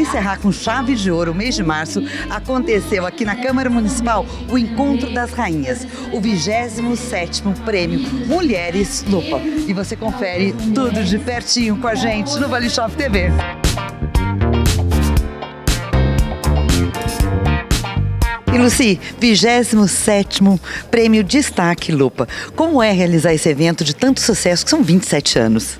encerrar com chave de ouro o mês de março, aconteceu aqui na Câmara Municipal o Encontro das Rainhas, o 27º Prêmio Mulheres Lupa. E você confere tudo de pertinho com a gente no Vale Shop TV. E Luci, 27 Prêmio Destaque Lupa. Como é realizar esse evento de tanto sucesso, que são 27 anos?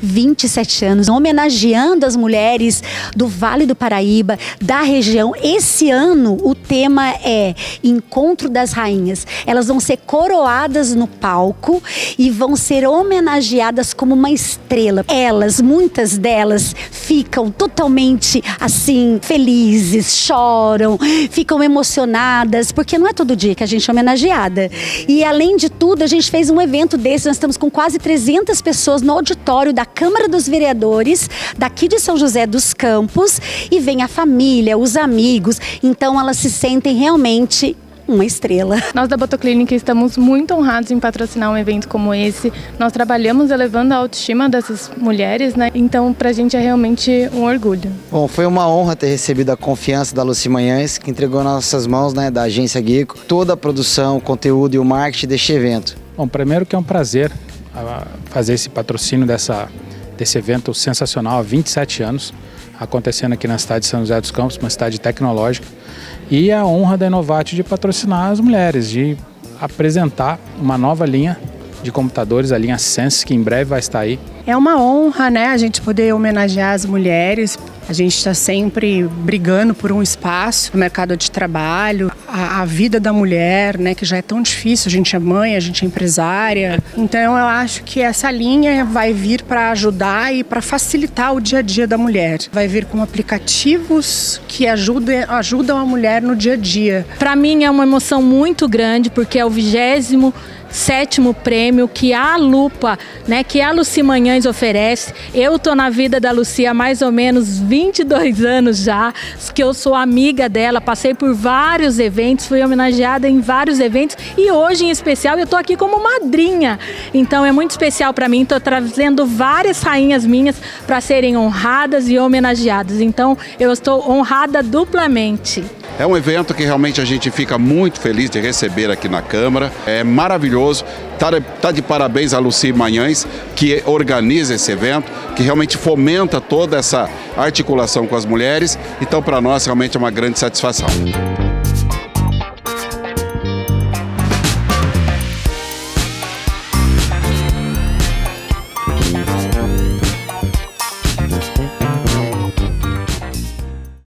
27 anos, homenageando as mulheres do Vale do Paraíba, da região. Esse ano o tema é Encontro das Rainhas. Elas vão ser coroadas no palco e vão ser homenageadas como uma estrela. Elas, muitas delas, ficam totalmente assim, felizes, choram, ficam emocionadas, porque não é todo dia que a gente é homenageada. E além de tudo, a gente fez um evento desse, nós estamos com quase 300 pessoas no auditório da Câmara dos Vereadores, daqui de São José dos Campos, e vem a família, os amigos. Então elas se sentem realmente uma estrela. Nós da Botoclínica estamos muito honrados em patrocinar um evento como esse. Nós trabalhamos elevando a autoestima dessas mulheres, né? Então, para a gente é realmente um orgulho. Bom, foi uma honra ter recebido a confiança da Luci Manhães, que entregou nas nossas mãos, né, da agência Guico, toda a produção, o conteúdo e o marketing deste evento. Bom, primeiro que é um prazer fazer esse patrocínio dessa, desse evento sensacional há 27 anos, acontecendo aqui na cidade de São José dos Campos, uma cidade tecnológica. E a honra da Inovate de patrocinar as mulheres, de apresentar uma nova linha de computadores, a linha Sense, que em breve vai estar aí. É uma honra, né, a gente poder homenagear as mulheres. A gente está sempre brigando por um espaço no mercado de trabalho, a, vida da mulher, né, que já é tão difícil. A gente é mãe, a gente é empresária. Então eu acho que essa linha vai vir para ajudar e para facilitar o dia a dia da mulher. Vai vir com aplicativos que ajudem, ajudam a mulher no dia a dia. Para mim é uma emoção muito grande porque é o vigésimo sétimo prêmio que a Lupa, né, que a Luci Manhães oferece. Eu tô na vida da Lucia há mais ou menos 22 anos já, que eu sou amiga dela, passei por vários eventos, fui homenageada em vários eventos e hoje em especial eu tô aqui como madrinha. Então é muito especial para mim, tô trazendo várias rainhas minhas para serem honradas e homenageadas. Então eu estou honrada duplamente. É um evento que realmente a gente fica muito feliz de receber aqui na Câmara. É maravilhoso. Está tá de parabéns a Luci Manhães, que organiza esse evento, que realmente fomenta toda essa articulação com as mulheres. Então, para nós, realmente é uma grande satisfação.